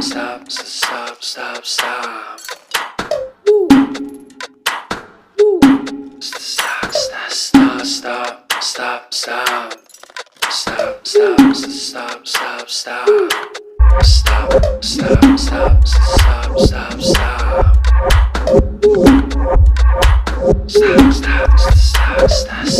Stop, stop, stop, stop, stop. Woo. Woo. Stop, stop, stop, stop, stop, stop. Stop, stop, stop, stop, stop. Stop, stop, stop, stop, stop, stop. Stop, stop, stop, stop, stop.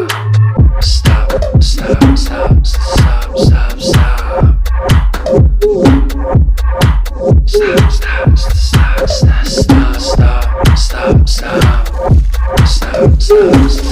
Ooh.